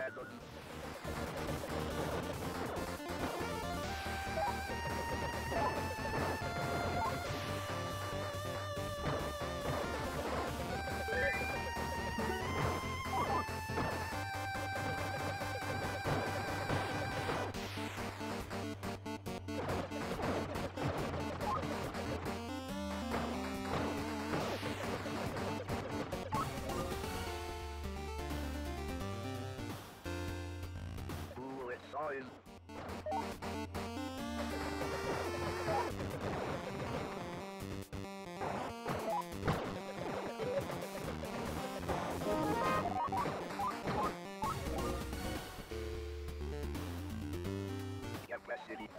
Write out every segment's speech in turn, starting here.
Carlos must defend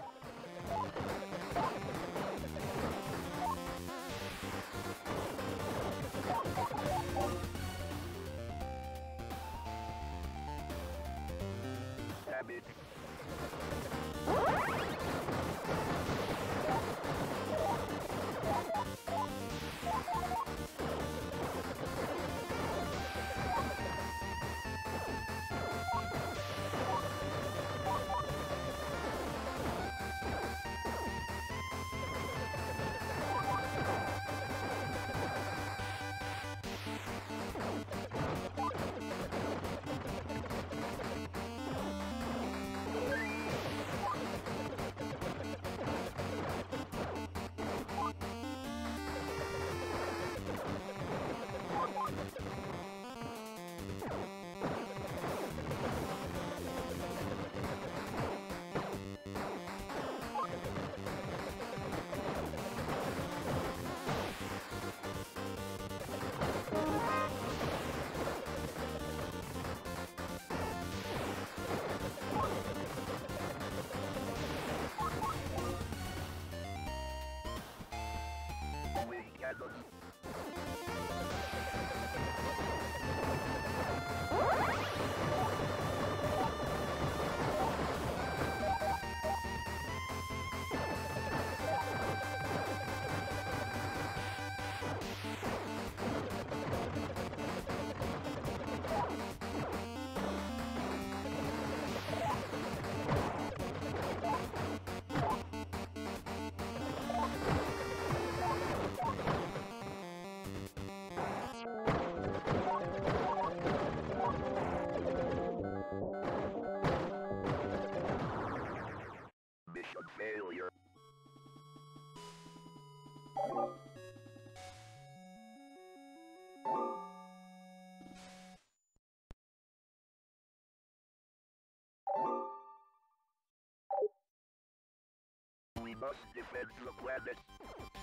Bus defends requirements.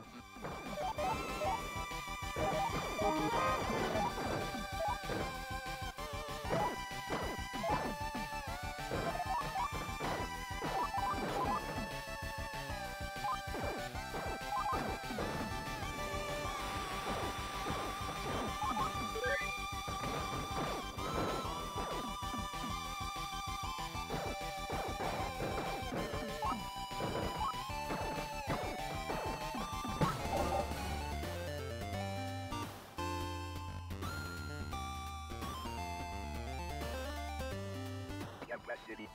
Oh! West City.